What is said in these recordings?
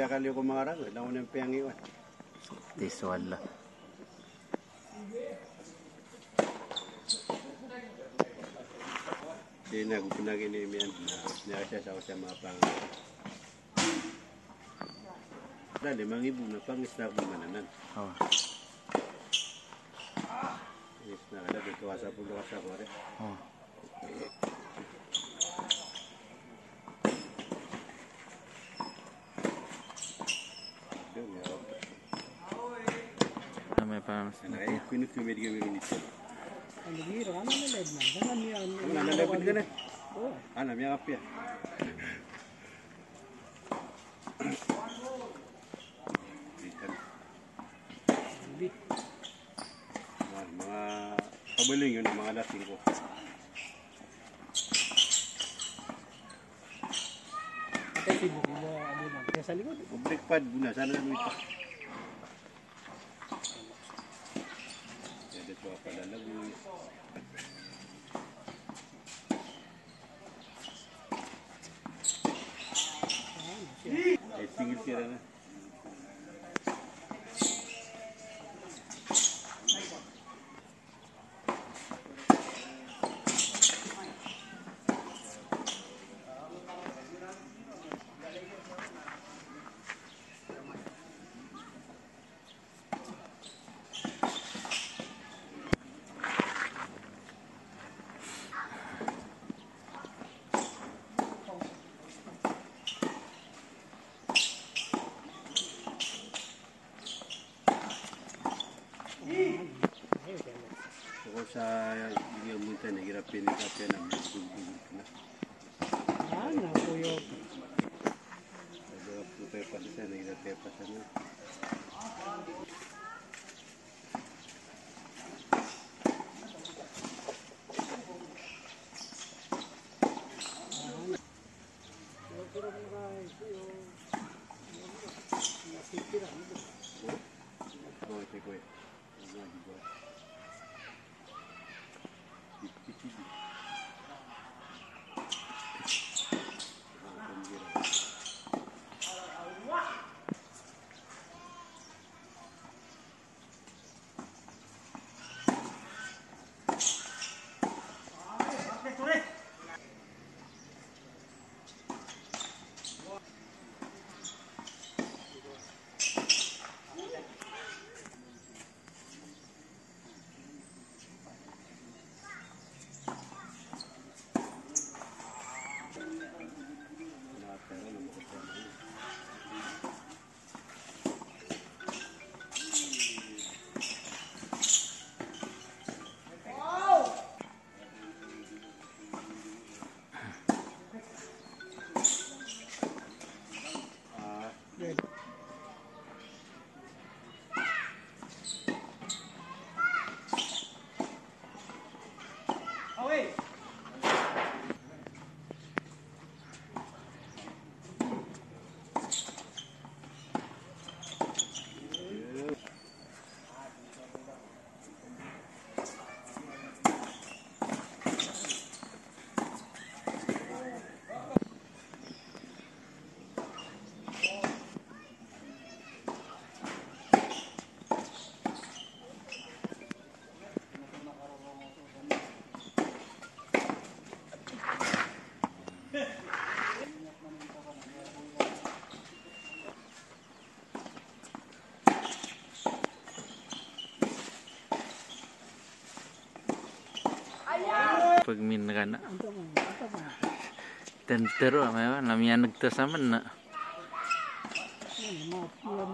Ko mga rago, ilang unang piyang iwan. Tiswala. Di na ko pinagin ni Mian na niya siya sa sa mga pang. Dali, mga ibu na pang isna ko mananan. Oh. Isna kada dito sa pulo sa kore. Oh. Yun, ya. Na may parang Ay, kunut ko medio medio nito. Ang biro, ano na led man? Ganun yan. Ang nanalabit ka na. Oo. Ano, miya kapya. Bitan. Bit. Mga, mga kabaling yun, mga lasing ko. Atay si Buki mo, ano lang. Kaya sa likod. Break pad muna, sana namin ito. panalangin. Ay, tingil tira na. sa yung munta, nahirapin ni Kapya na bubugod na. Ah, nakuyog. Nagdurap po tayo sa nahirapin pa sa nyo. Pag minrana. Ito mo, ito mo. Tentero may lamian nagtasaman na. Yan, mga pula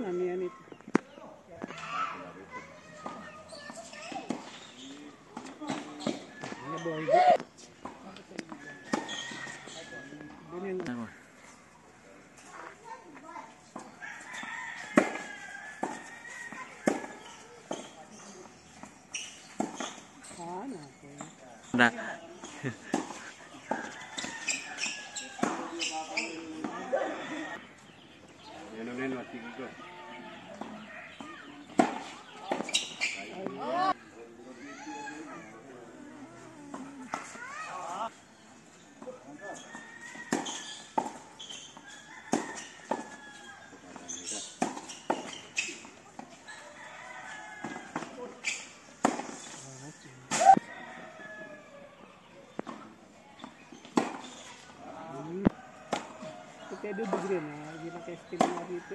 tangan ya itu. Ini boleh. Yan na rin, matigil Hindi lang kayo na dito.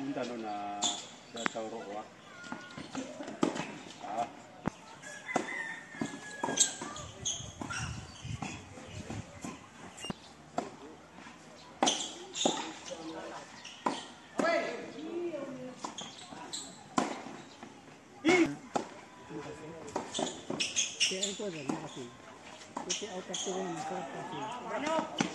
kabunta no na sa Tauro ko. ah. Kaya ito nakasi. Kasi out of the kasi. Nakapagtraso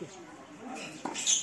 Lucas.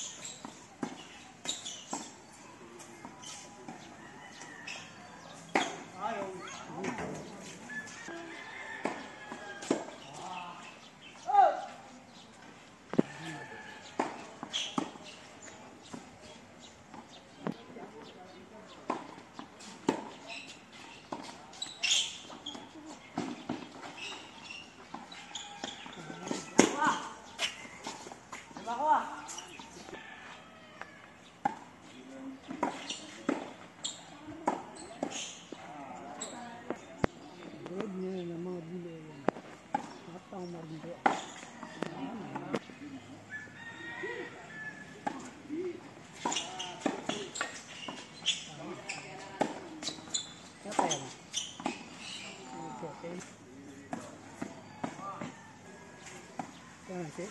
Grazie.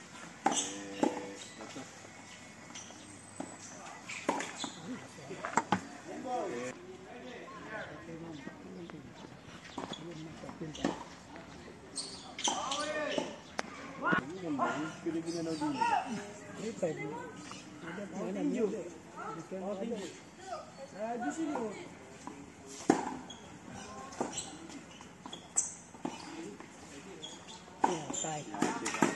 Tài.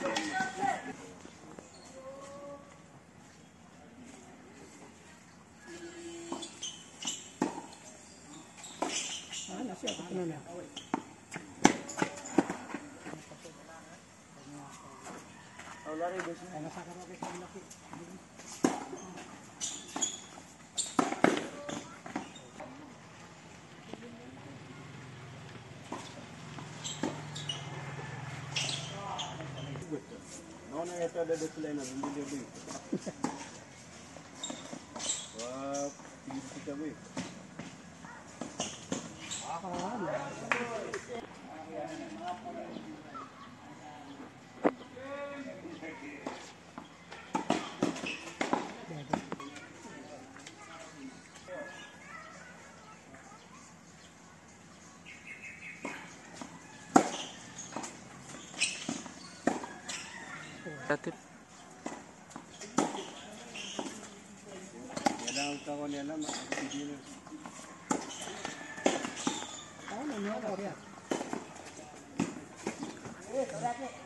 Ona yeter de dökülen az önce de büyük. Vaa, bir iki de büyük. Aa, ba yun?